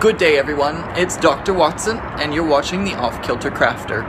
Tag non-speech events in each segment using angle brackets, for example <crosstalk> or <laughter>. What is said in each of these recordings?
Good day everyone, it's Dr. Watson, and you're watching the Off Kilter Crafter.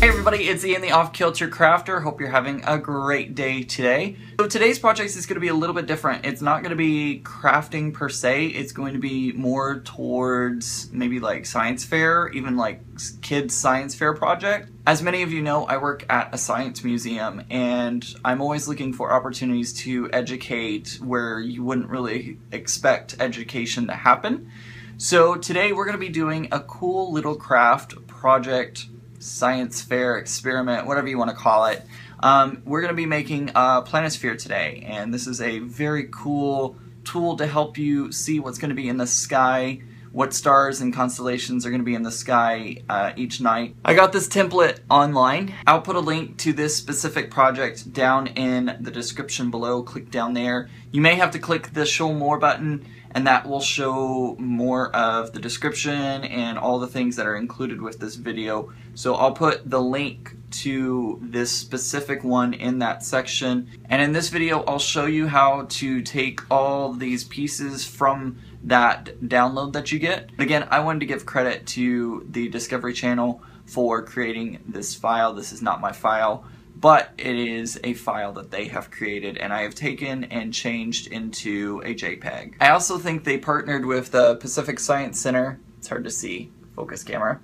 Hey everybody, it's Ian the Off Kilter Crafter. Hope you're having a great day today. So today's project is going to be a little bit different. It's not going to be crafting per se. It's going to be more towards maybe like science fair, even like kids science fair project. As many of you know, I work at a science museum and I'm always looking for opportunities to educate where you wouldn't really expect education to happen. So today we're going to be doing a cool little craft project science fair experiment, whatever you want to call it. Um, we're going to be making a planisphere today, and this is a very cool tool to help you see what's going to be in the sky, what stars and constellations are going to be in the sky uh, each night. I got this template online. I'll put a link to this specific project down in the description below. Click down there. You may have to click the show more button and that will show more of the description and all the things that are included with this video. So I'll put the link to this specific one in that section. And in this video, I'll show you how to take all these pieces from that download that you get. Again, I wanted to give credit to the Discovery Channel for creating this file. This is not my file but it is a file that they have created and I have taken and changed into a JPEG. I also think they partnered with the Pacific Science Center. It's hard to see, focus camera.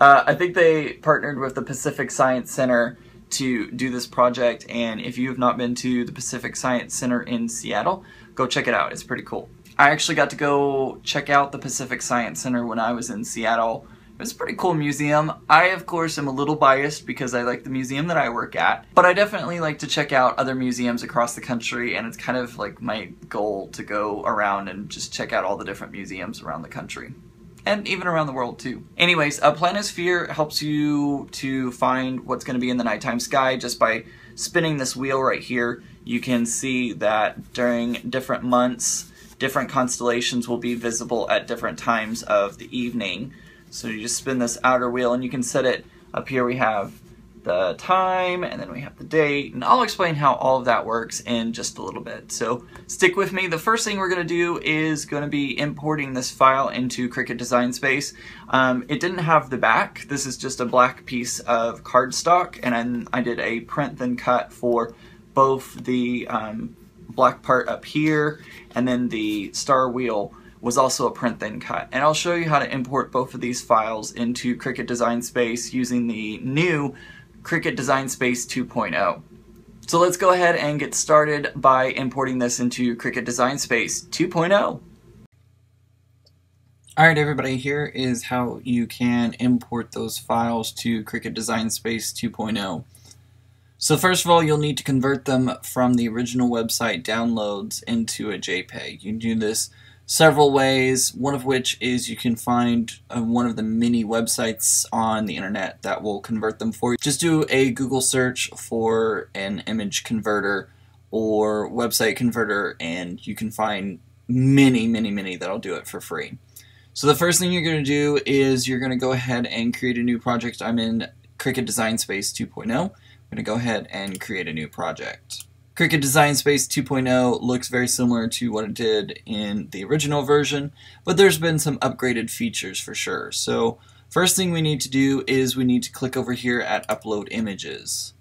Uh, I think they partnered with the Pacific Science Center to do this project and if you have not been to the Pacific Science Center in Seattle, go check it out. It's pretty cool. I actually got to go check out the Pacific Science Center when I was in Seattle It was a pretty cool museum. I, of course, am a little biased because I like the museum that I work at, but I definitely like to check out other museums across the country, and it's kind of like my goal to go around and just check out all the different museums around the country. And even around the world, too. Anyways, a planisphere helps you to find what's going to be in the nighttime sky just by spinning this wheel right here. You can see that during different months, different constellations will be visible at different times of the evening. So you just spin this outer wheel and you can set it up here we have the time and then we have the date and I'll explain how all of that works in just a little bit. So stick with me. The first thing we're going to do is going to be importing this file into Cricut Design Space. Um, it didn't have the back. This is just a black piece of cardstock and then I did a print then cut for both the um, black part up here and then the star wheel was also a print then cut. And I'll show you how to import both of these files into Cricut Design Space using the new Cricut Design Space 2.0. So let's go ahead and get started by importing this into Cricut Design Space 2.0. Alright everybody, here is how you can import those files to Cricut Design Space 2.0. So first of all, you'll need to convert them from the original website downloads into a JPEG. You can do this several ways, one of which is you can find uh, one of the many websites on the internet that will convert them for you. Just do a Google search for an image converter or website converter and you can find many, many, many that'll do it for free. So the first thing you're going to do is you're going to go ahead and create a new project. I'm in Cricut Design Space 2.0. I'm going to go ahead and create a new project. Cricut Design Space 2.0 looks very similar to what it did in the original version, but there's been some upgraded features for sure. So first thing we need to do is we need to click over here at Upload Images.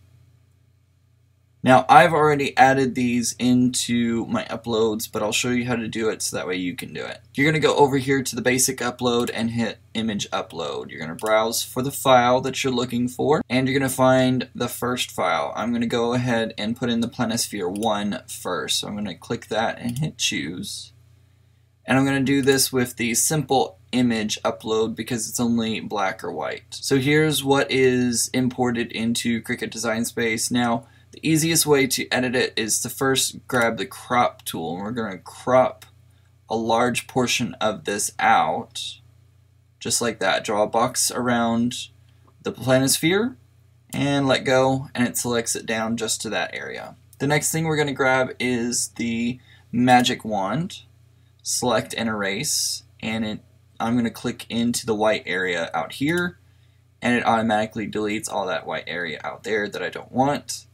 Now I've already added these into my uploads, but I'll show you how to do it so that way you can do it. You're going to go over here to the basic upload and hit image upload. You're going to browse for the file that you're looking for, and you're going to find the first file. I'm going to go ahead and put in the Planisphere 1 first. So I'm going to click that and hit choose. And I'm going to do this with the simple image upload because it's only black or white. So here's what is imported into Cricut Design Space. Now, the easiest way to edit it is to first grab the crop tool and we're going to crop a large portion of this out just like that. Draw a box around the planisphere and let go and it selects it down just to that area. The next thing we're going to grab is the magic wand, select and erase, and it, I'm going to click into the white area out here and it automatically deletes all that white area out there that I don't want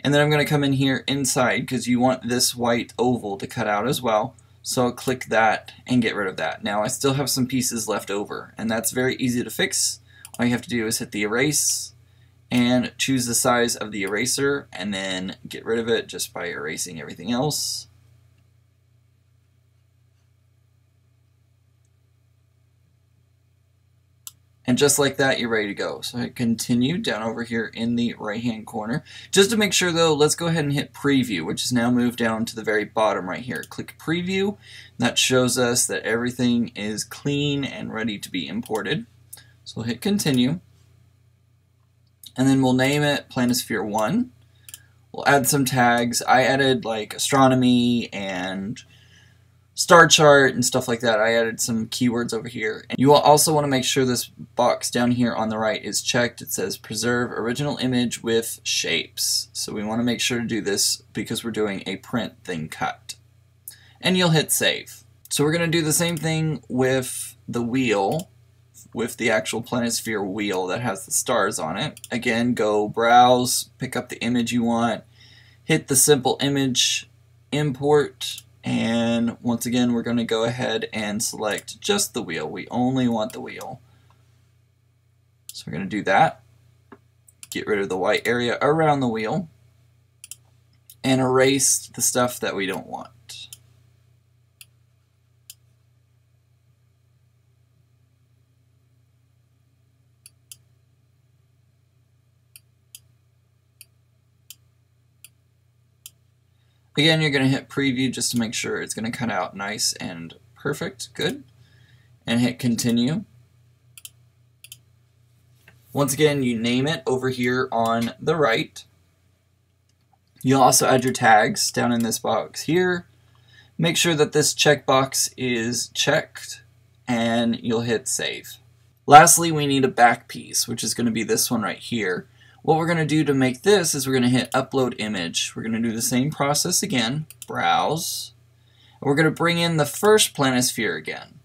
And then I'm going to come in here inside because you want this white oval to cut out as well. So I'll click that and get rid of that. Now I still have some pieces left over and that's very easy to fix. All you have to do is hit the erase and choose the size of the eraser and then get rid of it just by erasing everything else. And just like that, you're ready to go. So I continue down over here in the right hand corner. Just to make sure though, let's go ahead and hit preview, which is now moved down to the very bottom right here. Click preview. That shows us that everything is clean and ready to be imported. So we'll hit continue. And then we'll name it Planisphere 1. We'll add some tags. I added like astronomy and star chart and stuff like that. I added some keywords over here. And you will also want to make sure this box down here on the right is checked. It says preserve original image with shapes. So we want to make sure to do this because we're doing a print then cut. And you'll hit save. So we're going to do the same thing with the wheel, with the actual Planisphere wheel that has the stars on it. Again, go browse, pick up the image you want, hit the simple image import and once again, we're going to go ahead and select just the wheel. We only want the wheel. So we're going to do that. Get rid of the white area around the wheel. And erase the stuff that we don't want. Again, you're going to hit preview just to make sure it's going to cut out nice and perfect. Good. And hit continue. Once again, you name it over here on the right. You'll also add your tags down in this box here. Make sure that this checkbox is checked and you'll hit save. Lastly, we need a back piece, which is going to be this one right here. What we're going to do to make this is we're going to hit upload image. We're going to do the same process again, browse. And we're going to bring in the first planisphere again.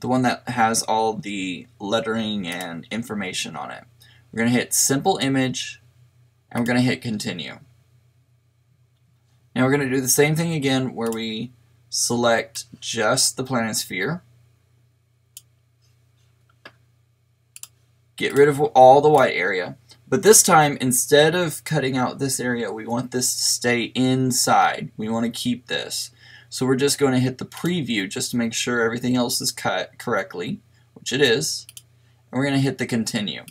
The one that has all the lettering and information on it. We're going to hit simple image and we're going to hit continue. Now we're going to do the same thing again where we select just the planisphere get rid of all the white area. But this time, instead of cutting out this area, we want this to stay inside. We want to keep this. So we're just going to hit the preview just to make sure everything else is cut correctly, which it is. And we're going to hit the continue.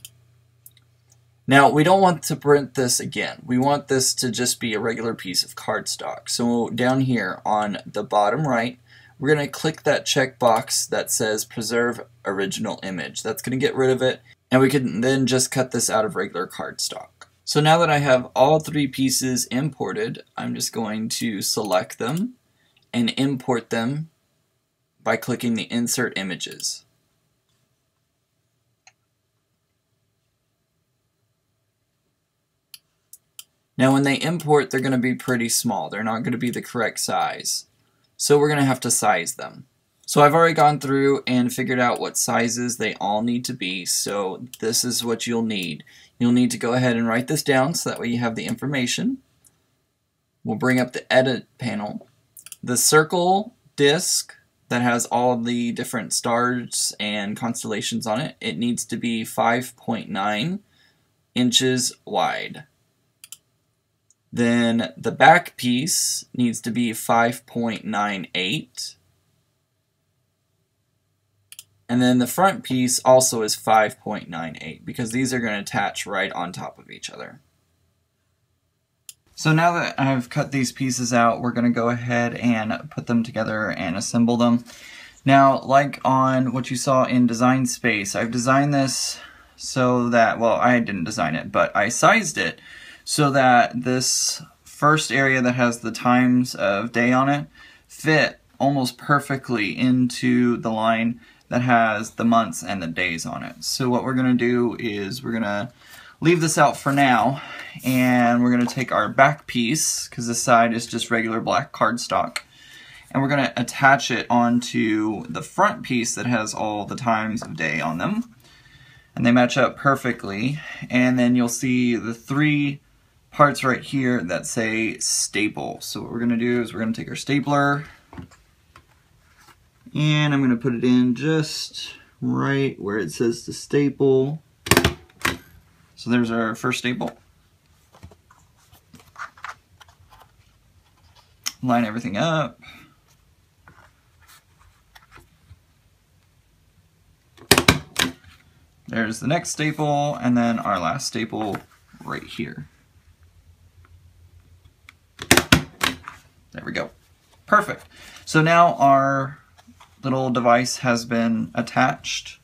Now, we don't want to print this again. We want this to just be a regular piece of cardstock. So down here on the bottom right, we're going to click that checkbox that says Preserve Original Image. That's going to get rid of it and we can then just cut this out of regular cardstock. So now that I have all three pieces imported, I'm just going to select them and import them by clicking the Insert Images. Now when they import, they're going to be pretty small. They're not going to be the correct size. So we're going to have to size them. So I've already gone through and figured out what sizes they all need to be, so this is what you'll need. You'll need to go ahead and write this down so that way you have the information. We'll bring up the edit panel. The circle disk that has all the different stars and constellations on it, it needs to be 5.9 inches wide. Then the back piece needs to be 5.98 and then the front piece also is 5.98 because these are going to attach right on top of each other. So now that I've cut these pieces out, we're going to go ahead and put them together and assemble them. Now, like on what you saw in Design Space, I've designed this so that, well, I didn't design it, but I sized it so that this first area that has the times of day on it fit almost perfectly into the line that has the months and the days on it. So what we're to do is we're to leave this out for now and we're to take our back piece because this side is just regular black cardstock and we're to attach it onto the front piece that has all the times of day on them and they match up perfectly and then you'll see the three parts right here that say staple. So what we're gonna do is we're gonna take our stapler and I'm gonna put it in just right where it says to staple. So there's our first staple. Line everything up. There's the next staple, and then our last staple right here. There we go. Perfect. So now our little device has been attached.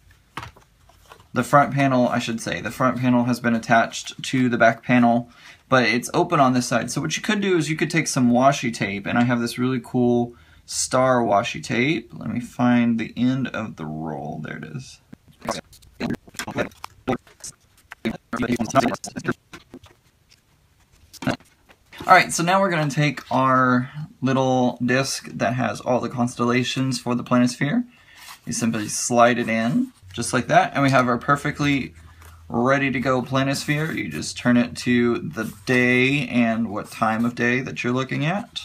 The front panel, I should say, the front panel has been attached to the back panel, but it's open on this side. So what you could do is you could take some washi tape, and I have this really cool star washi tape. Let me find the end of the roll. There it is. Alright, so now we're going to take our little disc that has all the constellations for the planisphere. You simply slide it in, just like that, and we have our perfectly ready to go planisphere. You just turn it to the day and what time of day that you're looking at.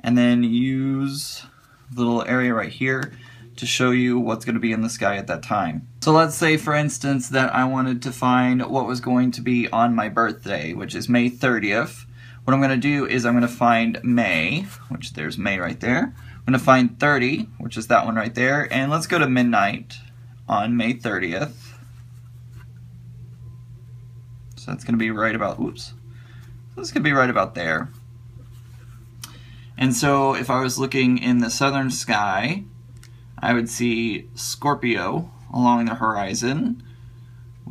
And then use the little area right here to show you what's going to be in the sky at that time. So let's say, for instance, that I wanted to find what was going to be on my birthday, which is May 30th. What I'm going to do is I'm going to find May, which there's May right there. I'm going to find 30, which is that one right there, and let's go to midnight on May 30th. So that's going to be right about, oops, that's going to be right about there. And so if I was looking in the southern sky, I would see Scorpio along the horizon.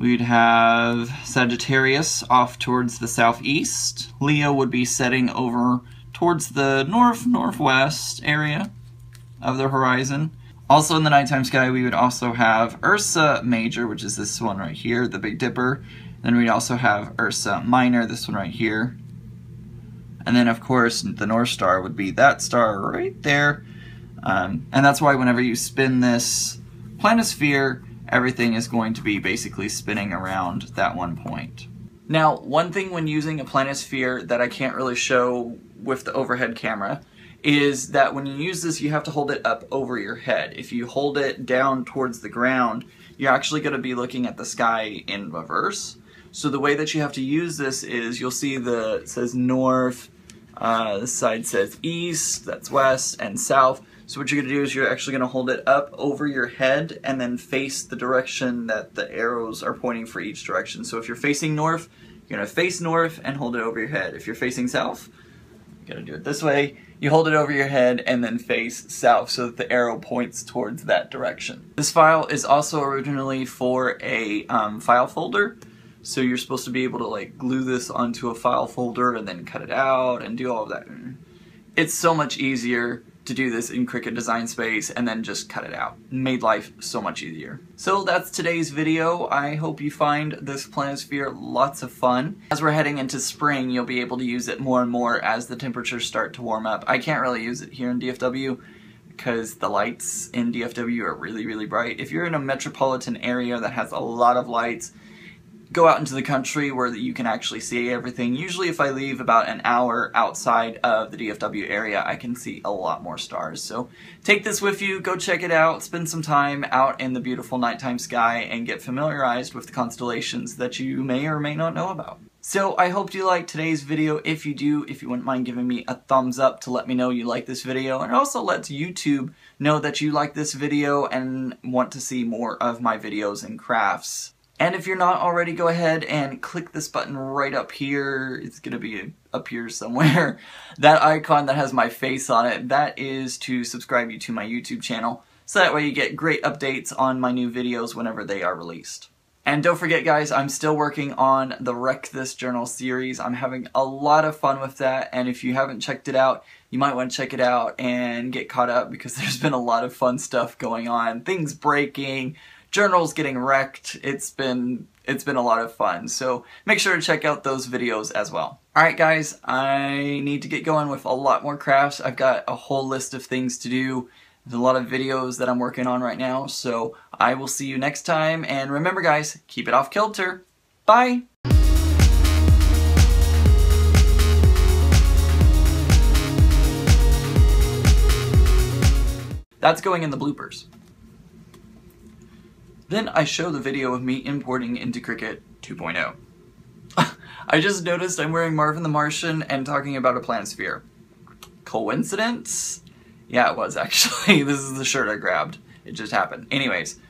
We'd have Sagittarius off towards the southeast. Leo would be setting over towards the north-northwest area of the horizon. Also in the nighttime sky, we would also have Ursa Major, which is this one right here, the Big Dipper. Then we'd also have Ursa Minor, this one right here. And then, of course, the North Star would be that star right there, um, and that's why whenever you spin this planisphere, everything is going to be basically spinning around that one point. Now, one thing when using a planisphere that I can't really show with the overhead camera is that when you use this, you have to hold it up over your head. If you hold it down towards the ground, you're actually going to be looking at the sky in reverse. So the way that you have to use this is you'll see the, it says north, uh, this side says east, that's west, and south. So what you're going to do is you're actually going to hold it up over your head and then face the direction that the arrows are pointing for each direction. So if you're facing north, you're going to face north and hold it over your head. If you're facing south, you're going to do it this way. You hold it over your head and then face south so that the arrow points towards that direction. This file is also originally for a um, file folder. So you're supposed to be able to like glue this onto a file folder and then cut it out and do all of that. It's so much easier to do this in Cricut Design Space and then just cut it out. Made life so much easier. So that's today's video. I hope you find this Planisphere lots of fun. As we're heading into spring, you'll be able to use it more and more as the temperatures start to warm up. I can't really use it here in DFW because the lights in DFW are really, really bright. If you're in a metropolitan area that has a lot of lights, go out into the country where you can actually see everything. Usually if I leave about an hour outside of the DFW area, I can see a lot more stars. So take this with you, go check it out, spend some time out in the beautiful nighttime sky and get familiarized with the constellations that you may or may not know about. So I hope you liked today's video. If you do, if you wouldn't mind giving me a thumbs up to let me know you like this video and also lets YouTube know that you like this video and want to see more of my videos and crafts. And if you're not already, go ahead and click this button right up here. It's going to be up here somewhere. <laughs> that icon that has my face on it, that is to subscribe you to my YouTube channel. So that way you get great updates on my new videos whenever they are released. And don't forget guys, I'm still working on the Wreck This Journal series. I'm having a lot of fun with that, and if you haven't checked it out, you might want to check it out and get caught up because <laughs> there's been a lot of fun stuff going on. Things breaking, journals getting wrecked. It's been it's been a lot of fun. So make sure to check out those videos as well. All right, guys, I need to get going with a lot more crafts. I've got a whole list of things to do. There's a lot of videos that I'm working on right now. So I will see you next time. And remember, guys, keep it off kilter. Bye. That's going in the bloopers. Then I show the video of me importing into Cricut 2.0. <laughs> I just noticed I'm wearing Marvin the Martian and talking about a planisphere. Coincidence? Yeah, it was actually. <laughs> this is the shirt I grabbed. It just happened. Anyways,